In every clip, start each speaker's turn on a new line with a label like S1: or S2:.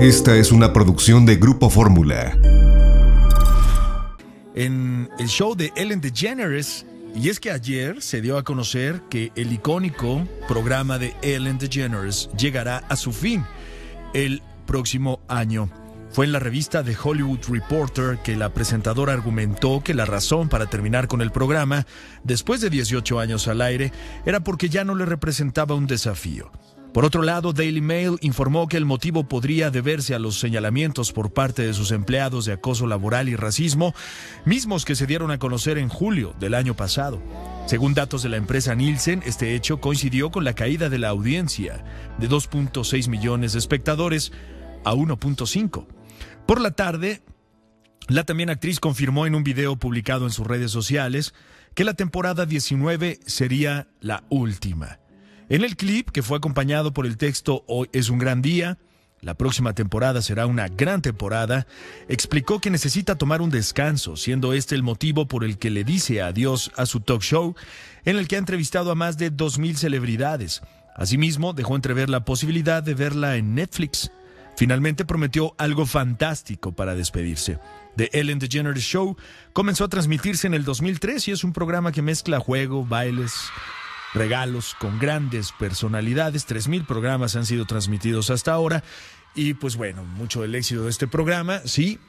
S1: Esta es una producción de Grupo Fórmula.
S2: En el show de Ellen DeGeneres, y es que ayer se dio a conocer que el icónico programa de Ellen DeGeneres llegará a su fin el próximo año. Fue en la revista The Hollywood Reporter que la presentadora argumentó que la razón para terminar con el programa, después de 18 años al aire, era porque ya no le representaba un desafío. Por otro lado, Daily Mail informó que el motivo podría deberse a los señalamientos por parte de sus empleados de acoso laboral y racismo, mismos que se dieron a conocer en julio del año pasado. Según datos de la empresa Nielsen, este hecho coincidió con la caída de la audiencia de 2.6 millones de espectadores a 1.5. Por la tarde, la también actriz confirmó en un video publicado en sus redes sociales que la temporada 19 sería la última. En el clip, que fue acompañado por el texto Hoy es un gran día, la próxima temporada será una gran temporada, explicó que necesita tomar un descanso, siendo este el motivo por el que le dice adiós a su talk show, en el que ha entrevistado a más de 2.000 celebridades. Asimismo, dejó entrever la posibilidad de verla en Netflix. Finalmente prometió algo fantástico para despedirse. The Ellen DeGeneres Show comenzó a transmitirse en el 2003 y es un programa que mezcla juego, bailes, regalos con grandes personalidades. 3.000 programas han sido transmitidos hasta ahora. Y pues bueno, mucho del éxito de este programa, sí,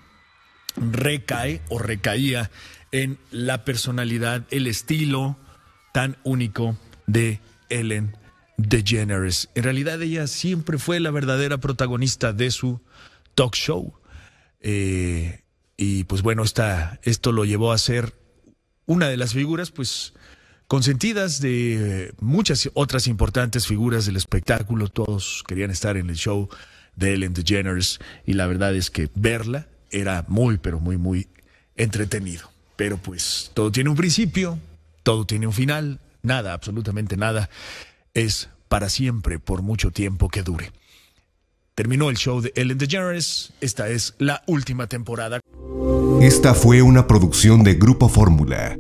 S2: recae o recaía en la personalidad, el estilo tan único de Ellen DeGeneres. En realidad ella siempre fue la verdadera protagonista de su talk show. Eh, y pues bueno, esta, esto lo llevó a ser una de las figuras, pues consentidas de muchas otras importantes figuras del espectáculo. Todos querían estar en el show de Ellen DeGeneres y la verdad es que verla era muy, pero muy, muy entretenido. Pero pues todo tiene un principio, todo tiene un final, nada, absolutamente nada es para siempre por mucho tiempo que dure. Terminó el show de Ellen DeGeneres, esta es la última temporada.
S1: Esta fue una producción de Grupo Fórmula.